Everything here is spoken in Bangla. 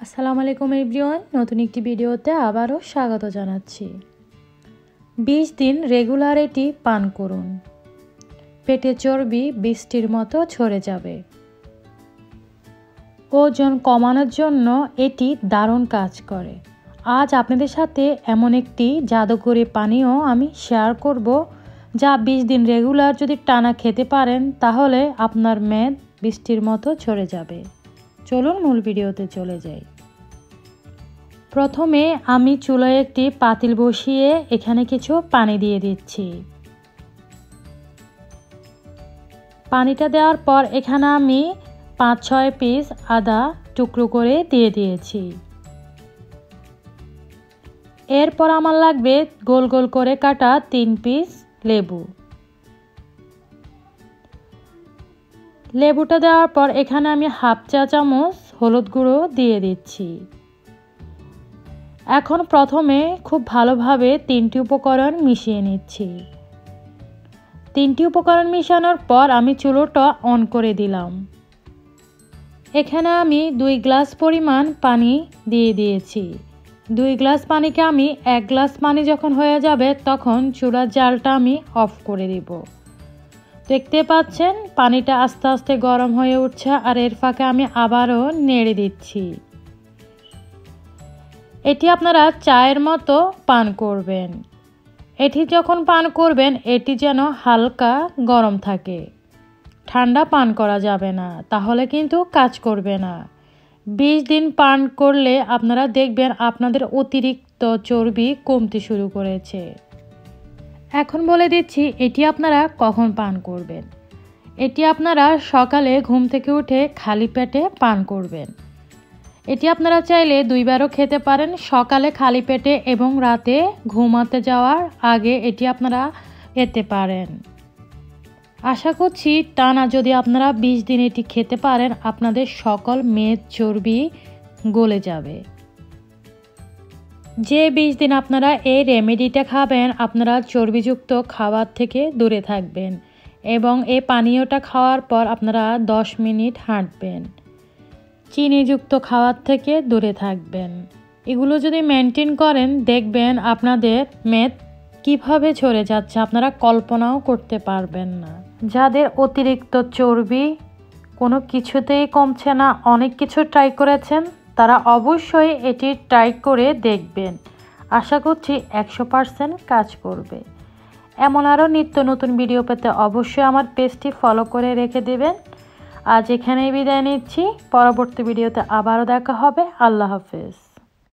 আসসালামু আলাইকুম এভরিওয়ান, নতুন একটি ভিডিওতে আবারও স্বাগত জানাচ্ছি। বিশ দিন রেগুলার এটি পান করুন। পেটে চর্বি বৃষ্টির মতো ছড়ে যাবে। ওজন কমানোর জন্য এটি দারুণ কাজ করে। আজ আপনাদের সাথে এমন একটি জাদুকরি পানীয় আমি শেয়ার করব, যা বিশ দিন রেগুলার যদি টানা খেতে পারেন, তাহলে আপনার মেদ বৃষ্টির মতো ছড়ে যাবে। চলুন মূল ভিডিওতে চলে যাই। প্রথমে আমি চুলায় একটি পাতিল বসিয়ে এখানে কিছু পানি দিয়ে দিচ্ছি। পানিটা দেওয়ার পর এখানে আমি পাঁচ ছয় পিস আদা টুকরো করে দিয়ে দিয়েছি। এরপর আমার লাগবে গোল গোল করে কাটা তিন পিস লেবু। লেবুটা দেওয়ার পর এখানে আমি হাফ চা চামচ হলুদ গুঁড়ো দিয়ে দিচ্ছি। এখন প্রথমে খুব ভালোভাবে তিনটি উপকরণ মিশিয়ে নিচ্ছি। তিনটি উপকরণ মিশানোর পর আমি চুলোটা অন করে দিলাম। এখানে আমি দুই গ্লাস পরিমাণ পানি দিয়ে দিয়েছি। দুই গ্লাস পানিকে আমি এক গ্লাস পানি যখন হয়ে যাবে তখন চুলার জালটা আমি অফ করে দিব। দেখতে পাচ্ছেন, পানিটা আস্তে আস্তে গরম হয়ে উঠছে আর এর ফাঁকে আমি আবারও নেড়ে দিচ্ছি। এটি আপনারা চায়ের মতো পান করবেন। এটি যখন পান করবেন, এটি যেন হালকা গরম থাকে। ঠান্ডা পান করা যাবে না, তাহলে কিন্তু কাজ করবে না। বিশ দিন পান করলে আপনারা দেখবেন আপনাদের অতিরিক্ত চর্বি কমতে শুরু করেছে। এখন বলে দিচ্ছি, এটি আপনারা কখন পান করবেন? এটি আপনারা সকালে ঘুম থেকে উঠে খালি পেটে পান করবেন। এটি আপনারা চাইলে দুইবারও খেতে পারেন, সকালে খালি পেটে এবং রাতে ঘুমাতে যাওয়ার আগে এটি আপনারা খেতে পারেন। আশা করছি টানা যদি আপনারা বিশ দিন এটি খেতে পারেন, আপনাদের সকল মেদ চর্বি গলে যাবে। যে বিশ দিন আপনারা এই রেমেডিটা খাবেন, আপনারা চর্বিযুক্ত খাবার থেকে দূরে থাকবেন এবং এই পানীয়টা খাওয়ার পর আপনারা দশ মিনিট হাঁটবেন। চিনিযুক্ত খাবার থেকে দূরে থাকবেন। এগুলো যদি মেনটেন করেন, দেখবেন আপনাদের মেদ কীভাবে ছড়ে যাচ্ছে আপনারা কল্পনাও করতে পারবেন না। যাদের অতিরিক্ত চর্বি কোনো কিছুতেই কমছে না, অনেক কিছু ট্রাই করেছেন তারা অবশ্যই এটি ট্রাই করে দেখবেন। আশা করছি একশো পারসেন্ট কাজ করবে। এমন আরও নিত্য নতুন ভিডিও পেতে অবশ্যই আমার পেজটি ফলো করে রেখে দেবেন। আজ এখানেই বিদায় নিচ্ছি। পরবর্তী ভিডিওতে আবারও দেখা হবে। আল্লাহ হাফেজ।